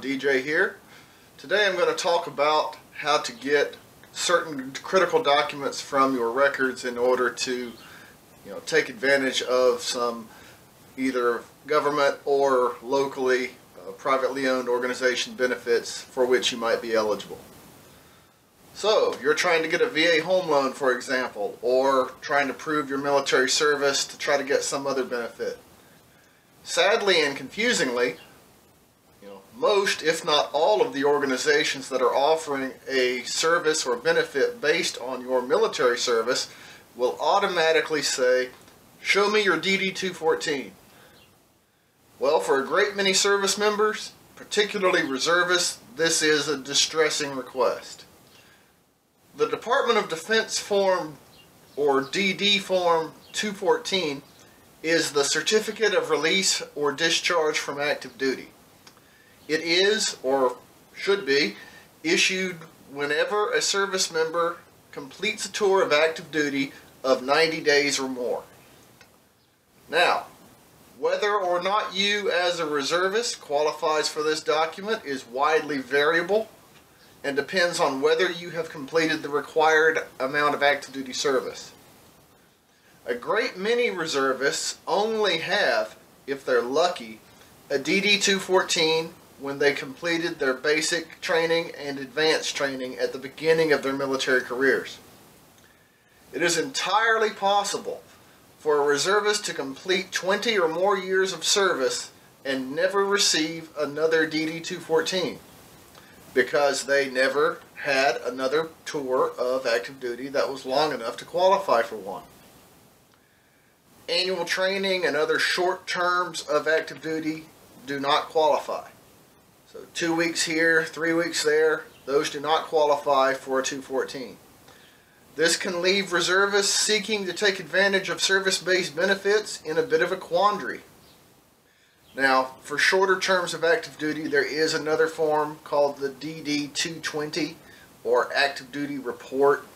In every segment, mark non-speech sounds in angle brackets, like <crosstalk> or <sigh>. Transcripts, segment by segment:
DJ here. Today I'm going to talk about how to get certain critical documents from your records in order to you know, take advantage of some either government or locally uh, privately owned organization benefits for which you might be eligible. So, you're trying to get a VA home loan, for example, or trying to prove your military service to try to get some other benefit. Sadly and confusingly, most, if not all, of the organizations that are offering a service or benefit based on your military service will automatically say, show me your DD-214. Well, for a great many service members, particularly reservists, this is a distressing request. The Department of Defense Form, or DD Form 214, is the Certificate of Release or Discharge from Active Duty. It is, or should be, issued whenever a service member completes a tour of active duty of 90 days or more. Now, whether or not you as a reservist qualifies for this document is widely variable and depends on whether you have completed the required amount of active duty service. A great many reservists only have, if they're lucky, a DD-214 when they completed their basic training and advanced training at the beginning of their military careers. It is entirely possible for a reservist to complete 20 or more years of service and never receive another DD-214 because they never had another tour of active duty that was long enough to qualify for one annual training and other short terms of active duty do not qualify. So two weeks here, three weeks there, those do not qualify for a 214. This can leave reservists seeking to take advantage of service-based benefits in a bit of a quandary. Now, for shorter terms of active duty, there is another form called the DD-220 or Active Duty Report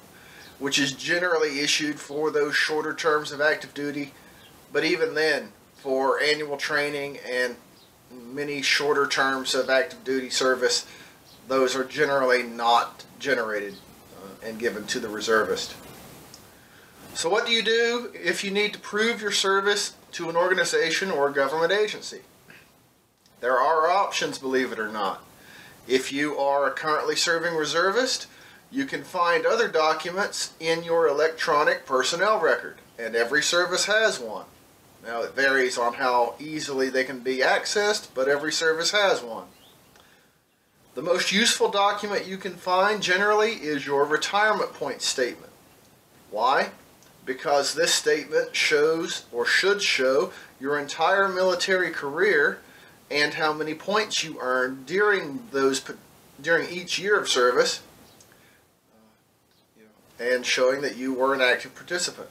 which is generally issued for those shorter terms of active duty. But even then, for annual training and many shorter terms of active duty service, those are generally not generated uh, and given to the reservist. So what do you do if you need to prove your service to an organization or government agency? There are options, believe it or not. If you are a currently serving reservist, you can find other documents in your electronic personnel record, and every service has one. Now it varies on how easily they can be accessed, but every service has one. The most useful document you can find generally is your retirement point statement. Why? Because this statement shows, or should show, your entire military career and how many points you earned during those during each year of service and showing that you were an active participant.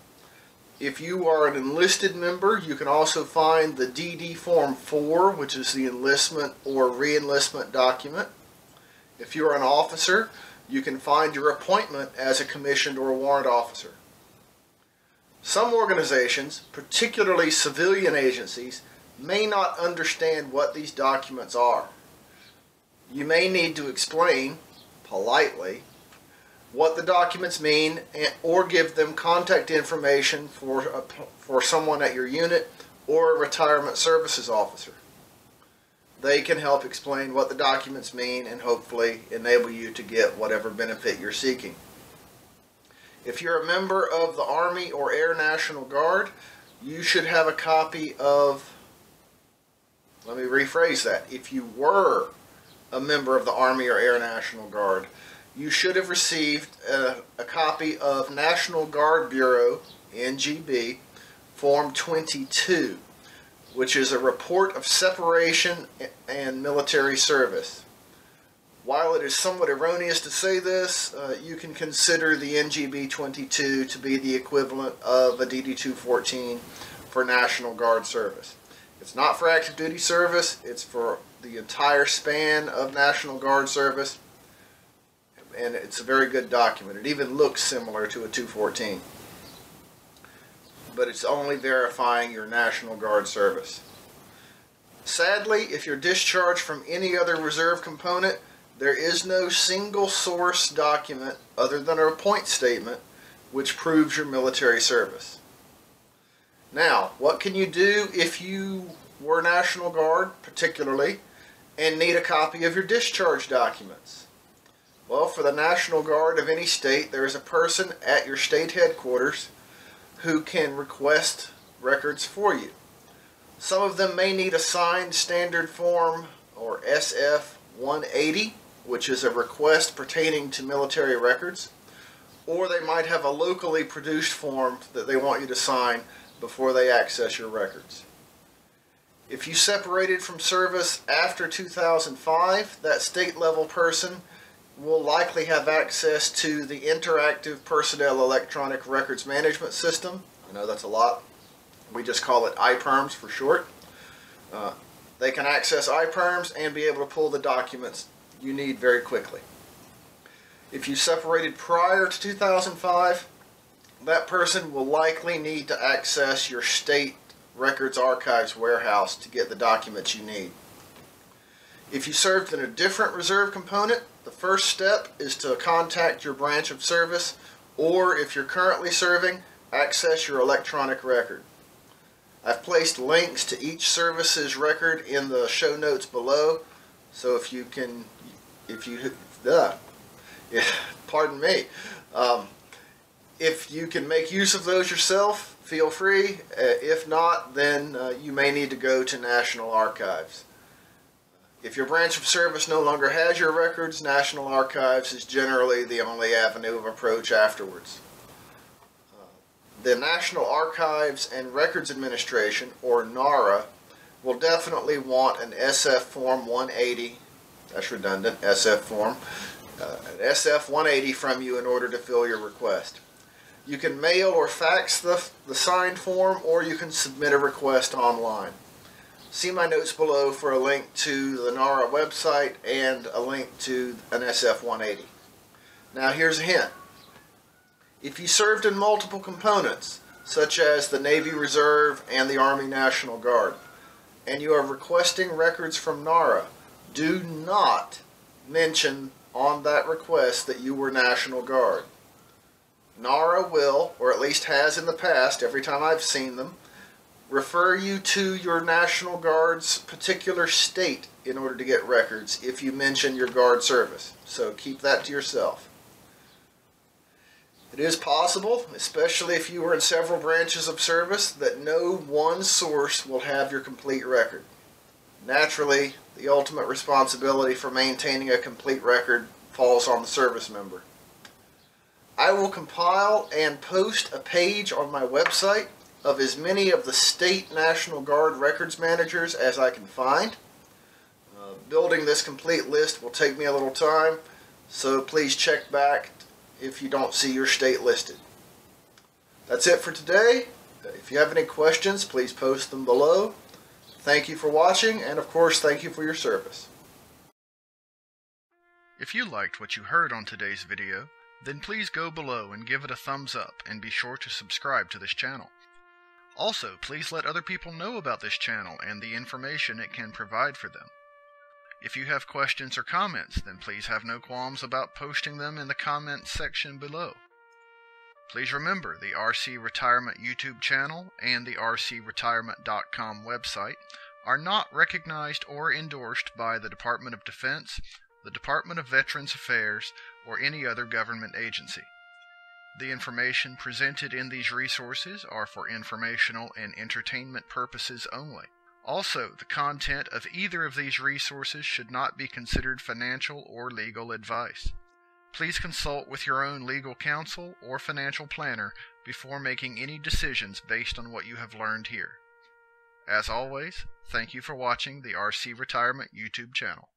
If you are an enlisted member, you can also find the DD Form 4, which is the enlistment or reenlistment document. If you're an officer, you can find your appointment as a commissioned or warrant officer. Some organizations, particularly civilian agencies, may not understand what these documents are. You may need to explain, politely, what the documents mean or give them contact information for, a, for someone at your unit or a retirement services officer. They can help explain what the documents mean and hopefully enable you to get whatever benefit you're seeking. If you're a member of the Army or Air National Guard, you should have a copy of, let me rephrase that, if you were a member of the Army or Air National Guard, you should have received a, a, copy of National Guard Bureau, NGB, Form 22, which is a report of separation and military service. While it is somewhat erroneous to say this, uh, you can consider the NGB 22 to be the equivalent of a DD-214 for National Guard service. It's not for active duty service, it's for the entire span of National Guard service and it's a very good document. It even looks similar to a 214. But it's only verifying your National Guard service. Sadly, if you're discharged from any other reserve component, there is no single source document other than a point statement which proves your military service. Now, what can you do if you were National Guard, particularly, and need a copy of your discharge documents? Well, for the National Guard of any state, there is a person at your state headquarters who can request records for you. Some of them may need a signed standard form or SF 180, which is a request pertaining to military records, or they might have a locally produced form that they want you to sign before they access your records. If you separated from service after 2005, that state level person will likely have access to the Interactive Personnel Electronic Records Management System. I know that's a lot. We just call it IPERMS for short. Uh, they can access IPERMS and be able to pull the documents you need very quickly. If you separated prior to 2005, that person will likely need to access your state records archives warehouse to get the documents you need. If you served in a different reserve component, the first step is to contact your branch of service or if you're currently serving, access your electronic record. I've placed links to each service's record in the show notes below so if you can if you uh, yeah, <laughs> pardon me. Um, if you can make use of those yourself feel free. Uh, if not then uh, you may need to go to National Archives if your branch of service no longer has your records, National Archives is generally the only avenue of approach afterwards. Uh, the National Archives and Records Administration, or NARA, will definitely want an SF Form 180, that's redundant, SF Form, uh, an SF 180 from you in order to fill your request. You can mail or fax the, the signed form, or you can submit a request online. See my notes below for a link to the NARA website and a link to an SF-180. Now here's a hint. If you served in multiple components, such as the Navy Reserve and the Army National Guard, and you are requesting records from NARA, do not mention on that request that you were National Guard. NARA will, or at least has in the past, every time I've seen them, refer you to your National Guard's particular state in order to get records if you mention your Guard service. So keep that to yourself. It is possible, especially if you were in several branches of service, that no one source will have your complete record. Naturally, the ultimate responsibility for maintaining a complete record falls on the service member. I will compile and post a page on my website of as many of the state National Guard records managers as I can find. Uh, building this complete list will take me a little time, so please check back if you don't see your state listed. That's it for today. If you have any questions, please post them below. Thank you for watching, and of course, thank you for your service. If you liked what you heard on today's video, then please go below and give it a thumbs up and be sure to subscribe to this channel. Also, please let other people know about this channel and the information it can provide for them. If you have questions or comments, then please have no qualms about posting them in the comments section below. Please remember the RC Retirement YouTube channel and the rcretirement.com website are not recognized or endorsed by the Department of Defense, the Department of Veterans Affairs, or any other government agency. The information presented in these resources are for informational and entertainment purposes only. Also, the content of either of these resources should not be considered financial or legal advice. Please consult with your own legal counsel or financial planner before making any decisions based on what you have learned here. As always, thank you for watching the RC Retirement YouTube channel.